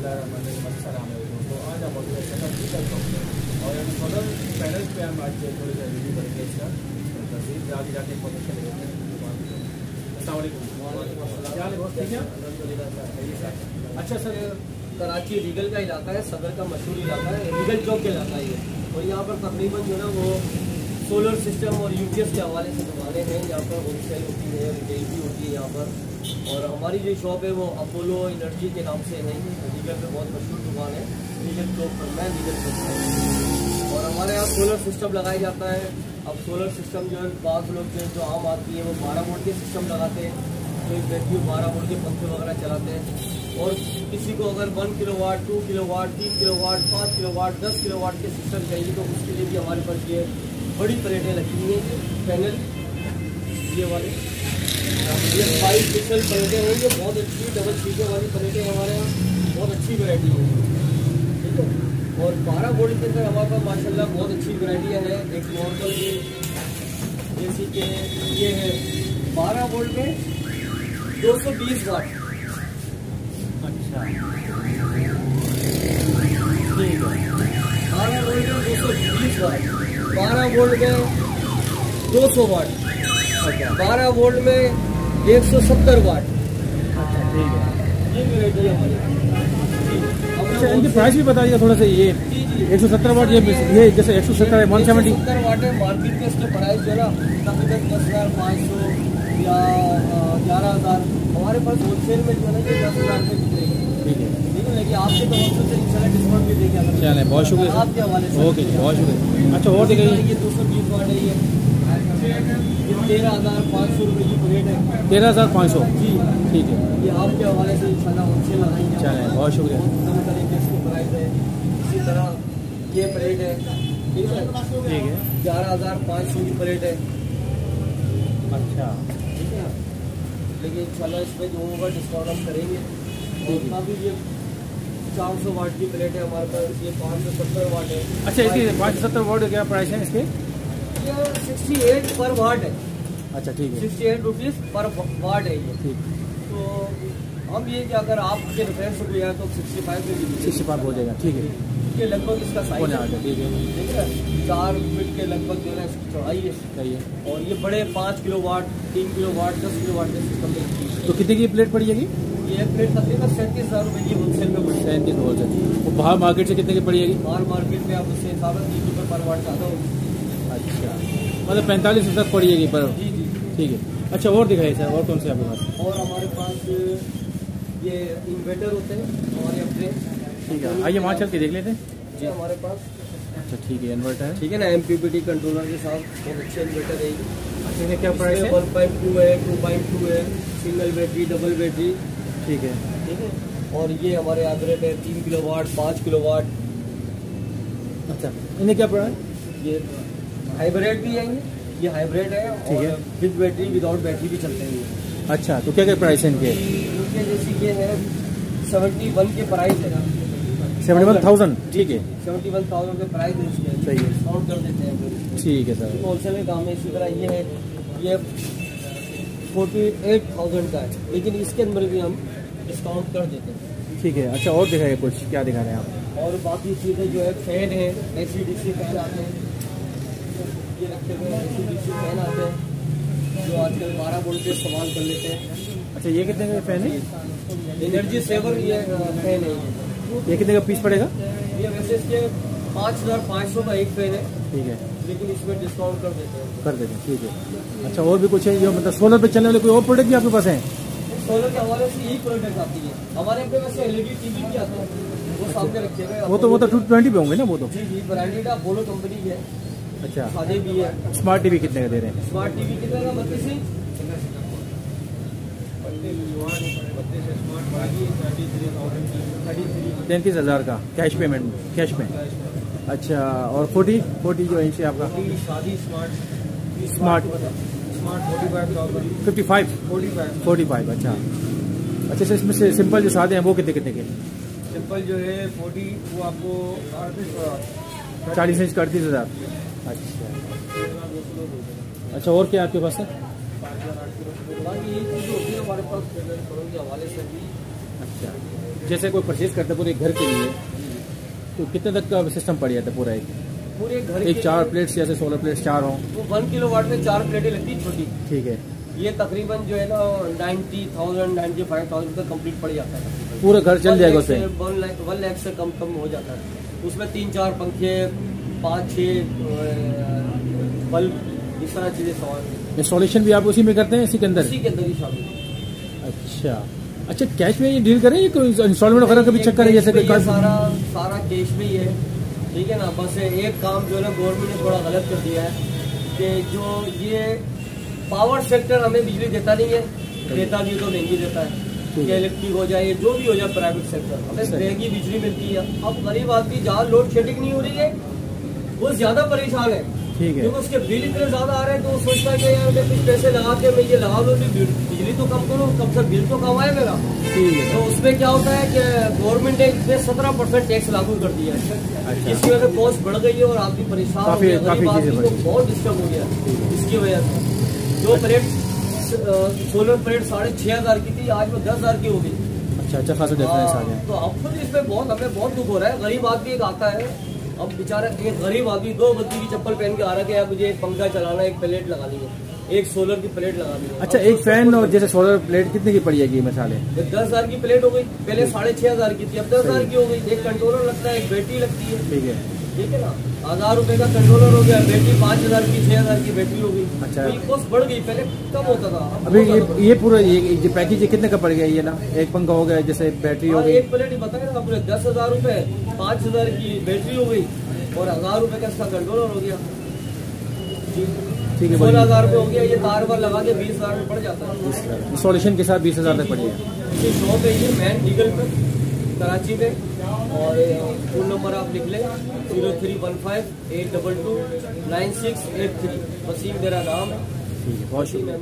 तो आज है और पैनल हम आज थोड़ी जाके जाके हैं अच्छा सर कराची रीगल का इलाका है सदर का मशहूर इलाका है रीगल चौक का इलाका ही है और यहाँ पर तकरीबन जो है ना वो सोलर सिस्टम और यूपीएस के हवाले से दुकानें हैं यहाँ पर होलसेल होती है रिटेल भी होती है यहाँ पर और हमारी जो शॉप है वो अपोलो एनर्जी के नाम से है। रीगल पे बहुत मशहूर दुकान है। रीगल चौक पर मैं रीगल चौक पर और हमारे यहाँ सोलर सिस्टम लगाया जाता है। अब सोलर सिस्टम जो है बाज़ लोग जो है, जो आम आदमी है, वो बारह वोल्ट के सिस्टम लगाते हैं। तो एक व्यक्ति बारह वोल्ट के पंखे वगैरह चलाते हैं। और किसी को अगर one kilowatt two kilowatt तीन किलो वाट पाँच किलो वाट दस किलो वाट के सिस्टम चाहिए तो उसके लिए भी हमारे पास ये बड़ी प्लेटें लगी हुई हैं पैनल ये वाले। ये फाइव पिक्सल प्लेटें हैं, ये बहुत अच्छी डबल सीटर वाली प्लेटें हमारे यहाँ। बहुत अच्छी वैरायटी है। ठीक है? और बारह वोल्ट के अंदर हमारे पास माशाल्लाह बहुत अच्छी वैरायटियाँ हैं। एक नॉर्मल ये, जैसे कि ये है। बारह वोल्ट में दो सौ बीस वाट अच्छा। बारह वोल्ट में दो सौ बीस वाट बारह वोल्ट में दो सौ वाट बारह वोल्ट में एक सौ सत्तर वाट। अच्छा है है इनकी प्राइस भी बता दीजिए थोड़ा सा ये जी जी एक सौ सत्तर वाट ये ये जैसे एक सौ सत्तर वन सेवेंटी सत्तर वाट है मार्केट के इसके प्राइस जो है ना तकरीबन दस हज़ार पाँच सौ या ग्यारह हज़ार। हमारे पास होलसेल में जो है ना ये दस हज़ार में बिकेगी ठीक है। है आपके अगर चलें बहुत शुक्रिया आपके हवाले से। ओके बहुत शुक्रिया। अच्छा और दिखाइए। ये दो सौ बीस वाट है ये। तेरह हज़ार पाँच सौ रुपये की प्लेट है। तेरह हज़ार पाँच सौ? जी। ठीक है। ये आपके हवाले से इंशाल्लाह होलसेल लगाएँगे चलें बहुत शुक्रिया। प्राइस है। इसी तरह ये प्लेट है। ठीक है? ठीक है। ग्यारह हज़ार पाँच सौ की प्लेट है। अच्छा। ठीक है? लेकिन इंशाल्लाह इस पर जो होगा डिस्काउंट हम करेंगे। और काफ़ी ये चार सौ वाट की प्लेट है हमारे पास। ये पाँच सौ सत्तर वाट है। अच्छा इसकी पाँच सौ सत्तर वाट क्या प्राइस है इसके? सिक्सटी एट पर वाट है। अच्छा ठीक है। सिक्सटी एट रुपीज़ पर वाट है ये। ठीक। तो हम ये कि अगर आपके रेफरेंस से कोई आए तो सिक्सटी फाइव में भी सिक्सटी फाइव हो जाएगा ठीक है। ये लगभग इसका साइज़ आ है। ठीक है। चार फीट के लगभग जो है इसकी चौड़ाई है। सही है। और ये बड़े पाँच किलो वाट तीन किलो वाट दस किलो वाट के सिस्टम में तो कितने की प्लेट पड़ेगी ये प्लेट तकरीबन सैंतीस हज़ार रुपये की होलसेल में पड़ी सैंतीस हो जाए वो बाहर मार्केट से कितने की पड़ेगी बाहर मार्केट में आप उससे हिसाब से तीन रुपये पर वाट ज़्यादा होगी। अच्छा मतलब पैंतालीस सौ तक पड़ेगी पर ठीक है। अच्छा और दिखाइए सर और कौन से आपके पास? और हमारे पास ये इन्वर्टर होते हैं हमारे अपने। ठीक है आइए वहाँ चल के देख लेते हैं। जी हमारे पास। अच्छा ठीक है इन्वर्टर है। ठीक है ना एमपीपीटी कंट्रोलर के साथ बहुत अच्छे इन्वर्टर है। अच्छा इन्हें क्या प्राइस है? वन पॉइंट टू है टू पॉइंट टू है सिंगल बैटरी डबल बैटरी ठीक है। ठीक है? और ये हमारे एवरेट है तीन किलो वाट पाँच किलो वाट अच्छा इन्हें क्या है ये हाइब्रिड भी है ये हाइब्रिड है ठीक है। विद बैटरी विदाउट बैटरी भी चलते हैं अच्छा तो क्या क्या प्राइस है इनके? इनके जैसे ये है सेवेंटी वन के प्राइस है। सेवेंटी वन थाउज़ेंड ठीक है। सेवेंटी वन थाउज़ेंड के प्राइस है इसके। सही है। डिस्काउंट कर देते हैं ठीक है सर। होलसेल में काम है इसी तरह ये है ये फोर्टी एट थाउज़ेंड का है। लेकिन इसके अंदर भी हम डिस्काउंट कर देते हैं। ठीक है अच्छा और दिखाइए कुछ क्या दिखा रहे हैं आप? और बाकी चीज़ें जो है फ़ैन है ए सी डी सी फ़ैन आते हैं। ये रखे हुए डी फ़ैन आते हैं जो आजकल बारह वोल्ट पे इस्तेमाल कर लेते हैं। अच्छा ये कितने का फ़ैन है? एनर्जी सेवर ये फ़ैन है। ये। कितने का पीस पड़ेगा? ये वैसे इसके पाँच हज़ार पाँच सौ का एक फ़ैन है। ठीक है। लेकिन इसमें डिस्काउंट कर देते हैं। कर देते हैं ठीक है। अच्छा और भी कुछ है? जो मतलब सोलर पे चलने वाले कोई और प्रोडक्ट भी आपके पास है? सोलर के हवाले से यही प्रोडक्ट आती है। हमारे पे वैसे एलईडी टीवी भी आते हैं। वो सामने रखे हुए वो तो वो तो टू ट्वेंटी पे होंगे ना वो तो। जी जी ब्रांडेड है बोलो कंपनी की है। अच्छा। सादे भी है। स्मार्ट टीवी कितने का दे रहे हैं? स्मार्ट टीवी कितने का? बत्तीस इंच तैंतीस हज़ार का कैश पेमेंट कैश में अच्छा और फोर्टी फोर्टी जो इंच है आपका? शादी smart fifty five forty five forty five अच्छा। अच्छा सर इसमें से सिंपल जो सादे हैं वो कितने कितने के? सिंपल जो है फोर्टी वो आपको चालीस इंच का अड़तीस हज़ार। अच्छा। अच्छा और क्या आपके पास है? अच्छा। जैसे कोई परचेज करता है पूरे घर के लिए तो कितने तक का सिस्टम पड़ जाता है पूरा एक? पूरे घर एक चार प्लेट्स जैसे सोलर प्लेट्स चार हों? वो वन किलो वाट में चार प्लेटें लगती है छोटी। ठीक है। ये तकरीबन जो है ना ninety thousand ninety five thousand तक कंप्लीट पड़ जाता है। पूरा घर चल जाएगा वन लाख वन लाख से कम कम हो जाता है। उसमें तीन चार पंखे पाँच छः बल्ब इस तरह चीज़ें सवाल इंस्टॉलेशन भी आप उसी में करते हैं इसी के अंदर? उसी के अंदर ही शामिल अच्छा। अच्छा कैश में ये डील करें या कोई इंस्टॉलमेंट वगैरह का भी चक्कर है जैसे सारा सारा कैश में ही है। ठीक है ना? बस एक काम जो है गवर्नमेंट ने थोड़ा गलत कर दिया है कि जो ये पावर सेक्टर हमें बिजली देता नहीं है। देता भी तो महँगी देता है। कि है। इलेक्ट्रिक हो जाए जो भी हो जाए प्राइवेट सेक्टर हमें महँगी बिजली मिलती है। अब गरीब आदमी जहाँ लोड शेडिंग नहीं हो रही है वो ज़्यादा परेशान है। ठीक है। क्योंकि उसके बिल इतने ज़्यादा आ रहे हैं तो वो सोचता है कि यार मैं कुछ पैसे लगा के मैं ये लगा लूँ बिजली तो कम करूँ कम से बिल तो कम आए मेरा। ठीक है। तो उसमें क्या होता है कि गवर्नमेंट ने इसमें सत्रह परसेंट टैक्स लागू कर दिया है। अच्छा। जिसकी वजह से कॉस्ट बढ़ गई है और आदमी परेशान हो गया बहुत डिस्टर्ब हो गया। इसकी वजह से। जो प्लेट सोलर प्लेट साढ़े छह हज़ार की थी आज वो दस हज़ार की हो गई। अच्छा अच्छा खासा डिफरेंस आ हाँ, गया। तो अब खुद इसमें बहुत हमें बहुत दुख हो रहा है। गरीब आदमी एक आता है अब बेचारा एक गरीब आदमी दो बत्ती की चप्पल पहन के आ रहा है यार मुझे एक पंखा चलाना एक प्लेट लगानी है एक सोलर की प्लेट लगा दी अच्छा एक फ़ैन और जैसे सोलर प्लेट कितने की पड़ी है मसाले? दस हज़ार की प्लेट हो गई पहले साढ़े छह हज़ार की थी अब दस हज़ार की हो गई। एक कंट्रोलर लगता है एक बैटरी लगती है। ठीक है। ठीक है ना? हज़ार रुपए का कंट्रोलर हो गया बैटरी पाँच हज़ार की छह हज़ार की बैटरी हो गई अच्छा। तो कॉस्ट बढ़ गई पहले कम होता था अभी ये ये पूरा ये ये पैकेज कितने का पड़ गया ये ना? एक पंखा हो गया जैसे बैटरी हो हाँ, गई। एक प्लेट ही बताया ना पूरे दस हज़ार रूपए पाँच हज़ार की बैटरी हो गई और हज़ार रुपए का इसका कंट्रोलर हो गया। ठीक है सोलह हज़ार रुपए हो गया ये तार बार लगा के बीस हज़ार में पड़ जाता है। इंस्टॉलेशन के साथ बीस हज़ार तक पड़ जाएगा ये शॉप है ये मैन लीगल पे। कराची में और फ़ोन नंबर आप लिख लें zero three one five eight double two nine six eight three Waseem मेरा नाम है ठीक है बहुत शुक्रिया।